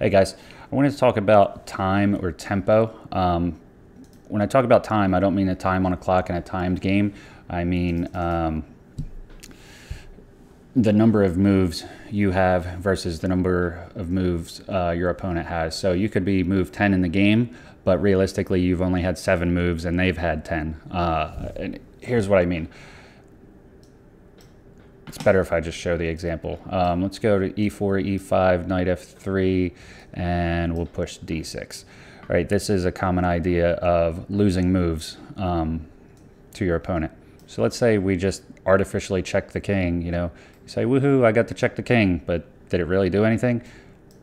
Hey guys, I wanted to talk about time or tempo. Um, when I talk about time, I don't mean a time on a clock in a timed game. I mean um, the number of moves you have versus the number of moves uh, your opponent has. So you could be move 10 in the game, but realistically, you've only had seven moves and they've had 10. Uh, and here's what I mean. It's better if I just show the example. Um, let's go to e4, e5, knight f3, and we'll push d6. Right, this is a common idea of losing moves um, to your opponent. So let's say we just artificially check the king, you know, you say, woohoo, I got to check the king, but did it really do anything?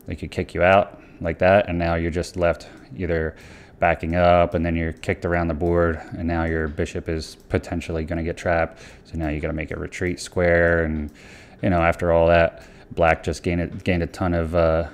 They could kick you out like that, and now you're just left either backing up and then you're kicked around the board and now your bishop is potentially going to get trapped so now you got to make a retreat square and you know after all that black just gained a, gained a ton of uh,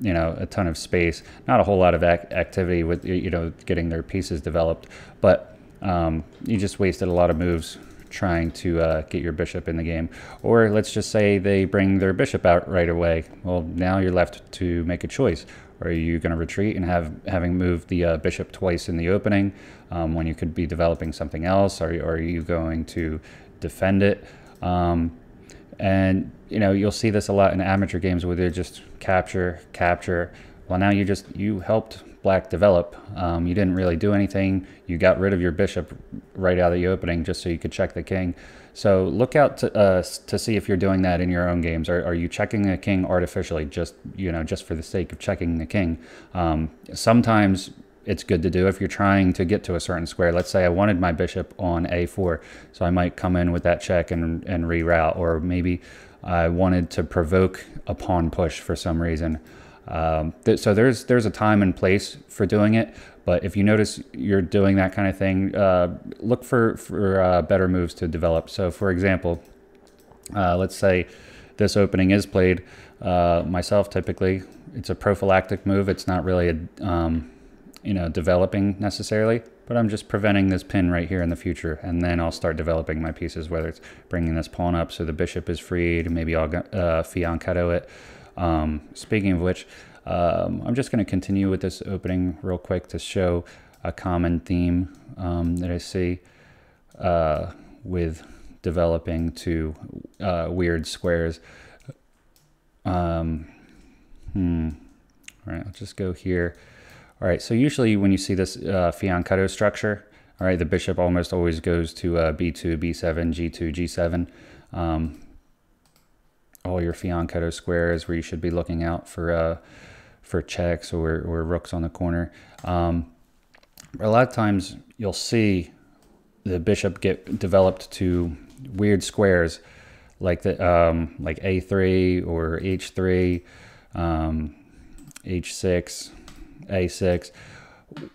you know a ton of space not a whole lot of ac activity with you know getting their pieces developed but um, you just wasted a lot of moves trying to uh, get your bishop in the game. Or let's just say they bring their bishop out right away. Well, now you're left to make a choice. Are you going to retreat and have having moved the uh, bishop twice in the opening um, when you could be developing something else? Are, are you going to defend it? Um, and you know you'll see this a lot in amateur games where they just capture, capture. Well, now you just you helped black develop. Um, you didn't really do anything. You got rid of your bishop right out of the opening just so you could check the king. So look out to, uh, to see if you're doing that in your own games. Are, are you checking a king artificially just, you know, just for the sake of checking the king? Um, sometimes it's good to do if you're trying to get to a certain square. Let's say I wanted my bishop on a4, so I might come in with that check and, and reroute, or maybe I wanted to provoke a pawn push for some reason. Um, th so there's there's a time and place for doing it, but if you notice you're doing that kind of thing, uh, look for, for uh, better moves to develop. So for example, uh, let's say this opening is played, uh, myself typically, it's a prophylactic move. It's not really a, um, you know, developing necessarily, but I'm just preventing this pin right here in the future. And then I'll start developing my pieces, whether it's bringing this pawn up so the bishop is freed, maybe I'll uh, fianchetto it. Um, speaking of which, um, I'm just going to continue with this opening real quick to show a common theme um, that I see uh, with developing to uh, weird squares. Um, hmm. All right, I'll just go here. All right, so usually when you see this uh, structure, all right, the bishop almost always goes to uh, b2, b7, g2, g7. Um, all your fianchetto squares where you should be looking out for uh, for checks or, or rooks on the corner. Um, a lot of times you'll see the bishop get developed to weird squares like the um, like a3 or h3, um, h6, a6,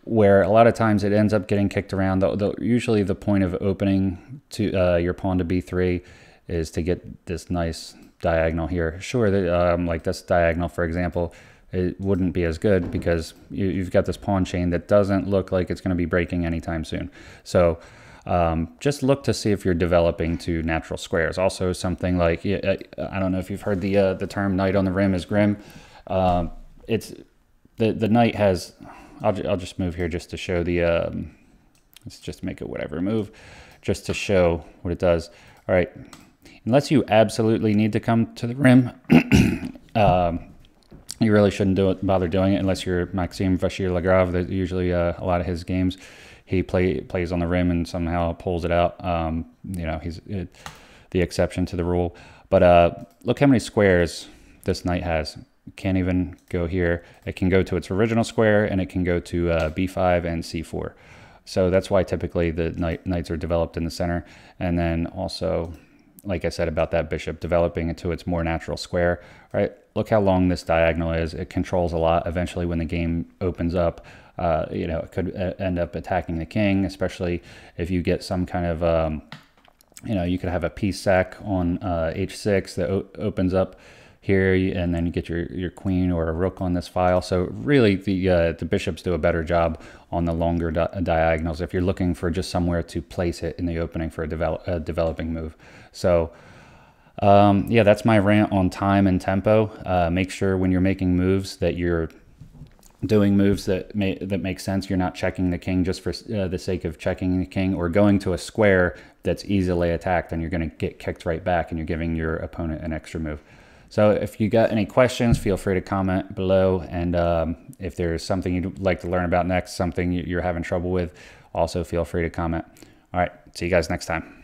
where a lot of times it ends up getting kicked around. The, the, usually the point of opening to uh, your pawn to b3 is to get this nice diagonal here. Sure, um, like this diagonal, for example, it wouldn't be as good because you, have got this pawn chain that doesn't look like it's going to be breaking anytime soon. So um, just look to see if you're developing to natural squares. Also, something like I don't know if you've heard the uh, the term "knight on the rim" is grim. Uh, it's the the knight has. I'll I'll just move here just to show the. Um, let's just make it whatever move, just to show what it does. All right, unless you absolutely need to come to the rim. um, you really shouldn't do it, bother doing it unless you're Maxime Vachier-Lagrave. That usually uh, a lot of his games, he play plays on the rim and somehow pulls it out. Um, you know, he's it, the exception to the rule. But uh, look how many squares this knight has. Can't even go here. It can go to its original square and it can go to uh, b5 and c4. So that's why typically the knight, knights are developed in the center. And then also like I said about that bishop, developing into its more natural square, right? Look how long this diagonal is. It controls a lot. Eventually, when the game opens up, uh, you know, it could uh, end up attacking the king, especially if you get some kind of, um, you know, you could have a piece sack on uh, h6 that opens up here, and then you get your, your queen or a rook on this file. So really, the uh, the bishops do a better job on the longer di diagonals if you're looking for just somewhere to place it in the opening for a, develop, a developing move. So Um, yeah, that's my rant on time and tempo. Uh, make sure when you're making moves that you're doing moves that may, that make sense. You're not checking the king just for uh, the sake of checking the king, or going to a square that's easily attacked, and you're going to get kicked right back, and you're giving your opponent an extra move. So if you got any questions, feel free to comment below. And um, if there's something you'd like to learn about next, something you're having trouble with, also feel free to comment. All right, see you guys next time.